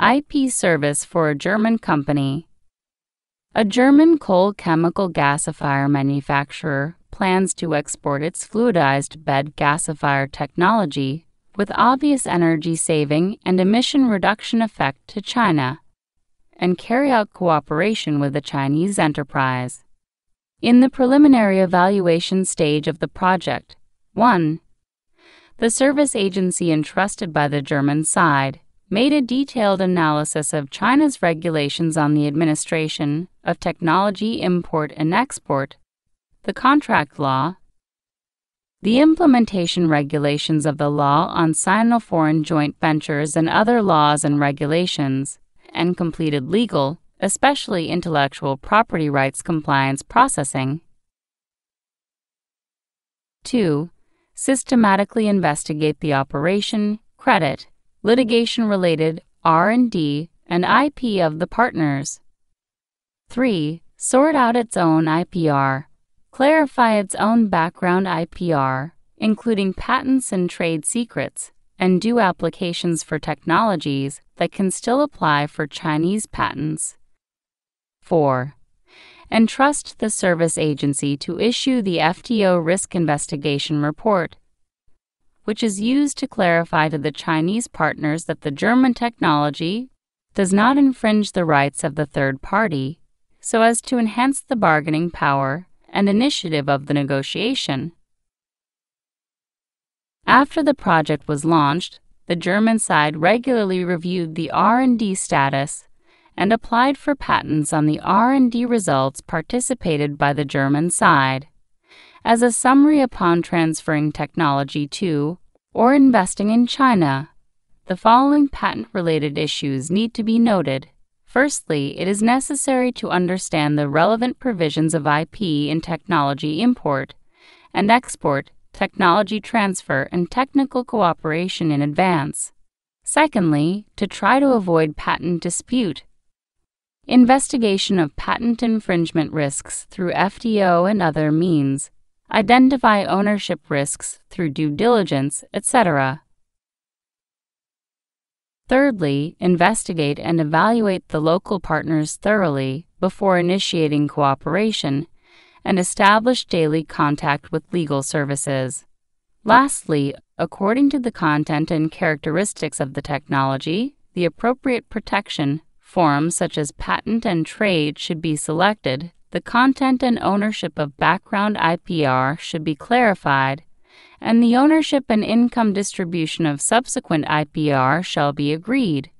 IP service for a German company. A German coal chemical gasifier manufacturer plans to export its fluidized bed gasifier technology with obvious energy saving and emission reduction effect to China and carry out cooperation with a Chinese enterprise. In the preliminary evaluation stage of the project, 1. The service agency entrusted by the German side made a detailed analysis of China's regulations on the administration of technology import and export, the contract law, the implementation regulations of the law on Sino foreign joint ventures and other laws and regulations, and completed legal, especially intellectual property rights compliance processing. 2. Systematically investigate the operation, credit, litigation-related R&D, and IP of the partners. 3. Sort out its own IPR clarify its own background IPR, including patents and trade secrets, and do applications for technologies that can still apply for Chinese patents. 4. Entrust the service agency to issue the FTO risk investigation report, which is used to clarify to the Chinese partners that the German technology does not infringe the rights of the third party, so as to enhance the bargaining power and initiative of the negotiation. After the project was launched, the German side regularly reviewed the R&D status and applied for patents on the R&D results participated by the German side. As a summary upon transferring technology to or investing in China, the following patent-related issues need to be noted. Firstly, it is necessary to understand the relevant provisions of IP in technology import and export, technology transfer, and technical cooperation in advance. Secondly, to try to avoid patent dispute. Investigation of patent infringement risks through FTO and other means. Identify ownership risks through due diligence, etc. Thirdly, investigate and evaluate the local partners thoroughly before initiating cooperation and establish daily contact with legal services. Lastly, according to the content and characteristics of the technology, the appropriate protection forms such as patent and trade should be selected, the content and ownership of background IPR should be clarified, and the ownership and income distribution of subsequent IPR shall be agreed.